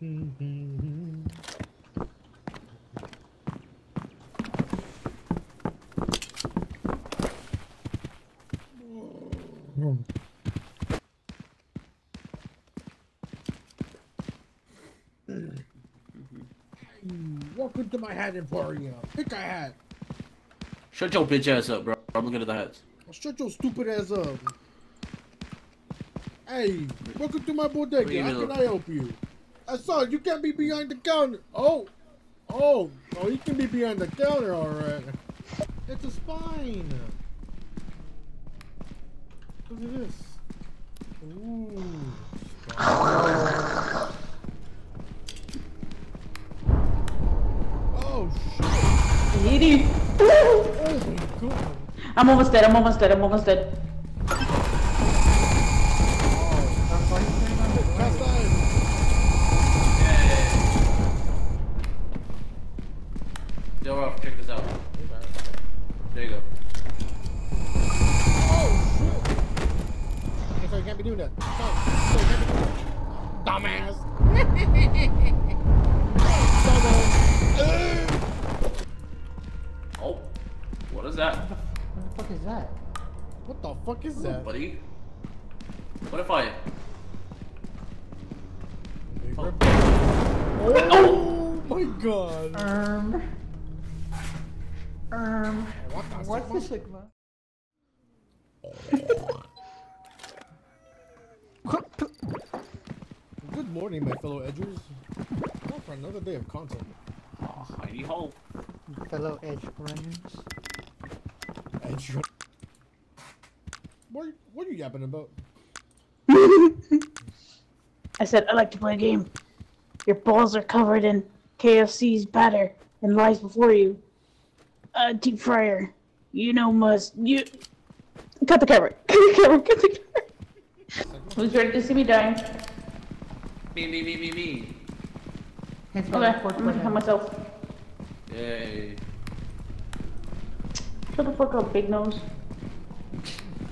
Welcome to my hat emporium. Pick a hat. Shut your bitch ass up, bro. I'm looking at the hats. Shut your stupid ass up. Hey, welcome to my bodega. What do you How can I help you? I saw you can't be behind the counter. Oh, oh, oh, you can be behind the counter, all right. It's a spine. Look at this. Ooh. spine. Oh shit! Needy. Oh my god! I'm almost dead. I'm almost dead. I'm almost dead. Yo, Ralph, check this out. There you go. Oh shit! Okay, so you can't be doing that. So, so you can't be doing that. Dumbass! Dumbass! Oh, what is that? What the fuck is that? What the fuck is that? Buddy? What if I... Oh my god! Um. Um. What's the Sigma? Good morning, my fellow edgers. Time for another day of content. Oh, Heidi Ho. Fellow edge runners. Edge. What, what are you yapping about? I said I like to play a game. Your balls are covered in KFC's batter and lies before you. Uh, deep fryer. You know must you cut the camera. Cut the camera. Cut the camera. Who's ready to see me dying? Me, me, me, me, me. Okay, I'm gonna kill myself. Yay. Shut the fuck up, big nose.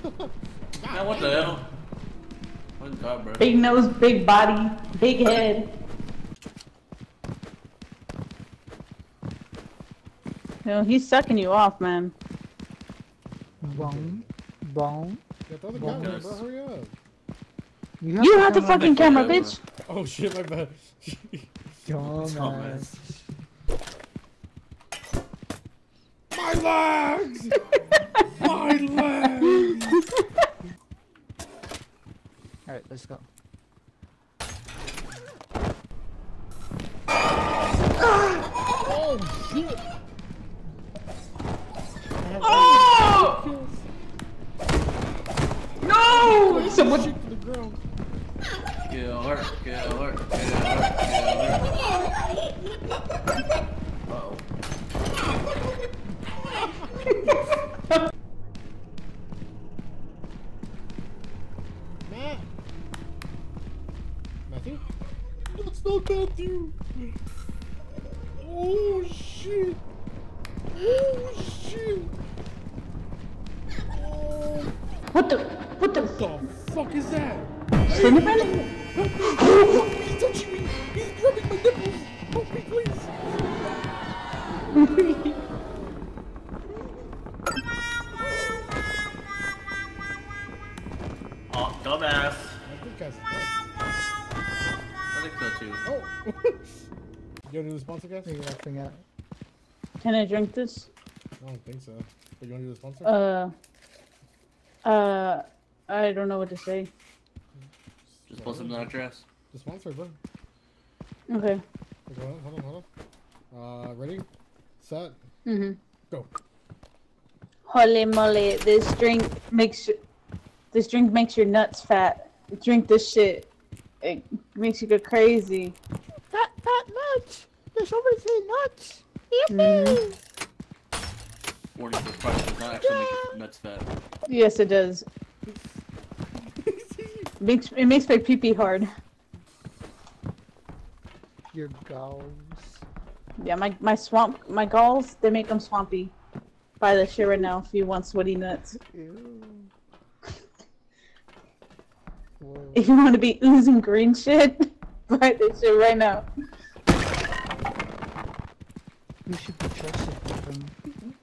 Man, what the hell? Oh god, bro. Big nose, big body, big head. No, he's sucking you off, man. Bong. Bong. Yeah, throw the Well, camera, bro. Hurry up. You have the fucking camera, camera. bitch. Oh shit, my bad. Dumbass. my legs! my legs! Alright, let's go. Kill her, kill her, kill her, kill her. Uh-oh. Matt. Matthew? That's not Matthew. Oh shit. Oh shit. Oh, What the? What the? what the fuck is that? Slenderman? He's touching me! He's grabbing my nipples! Help me, please! Oh, dumbass. I think I I think so too. Oh! you wanna do the sponsor, guys? Figure that thing out. Can I drink this? I don't think so. But you wanna do the sponsor? Uh. Uh. I don't know what to say. Just put something out your ass. The sponsor, bro. Okay. Okay, hold on, hold on, hold on. Uh, ready? Set? Mhm. Go. Holy moly! This drink makes you- this drink makes your nuts fat. Drink this shit. It makes you go crazy. Fat, fat nuts! There's so many nuts! Mhm. Warning, the price does not actually make nuts fat. Yes, it does. makes it makes my pee pee hard. Your gulls. Yeah, my my swamp my galls they make them swampy. Buy the shit right now if you want sweaty nuts. Ew. If you want to be oozing green shit, Buy this shit right now. You should be trusted with them.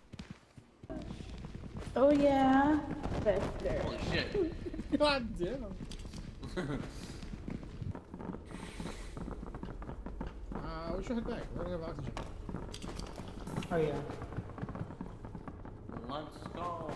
Oh yeah. That's there. Holy shit. God damn. Uh, we should head back. We're gonna have oxygen. Oh yeah. Let's go.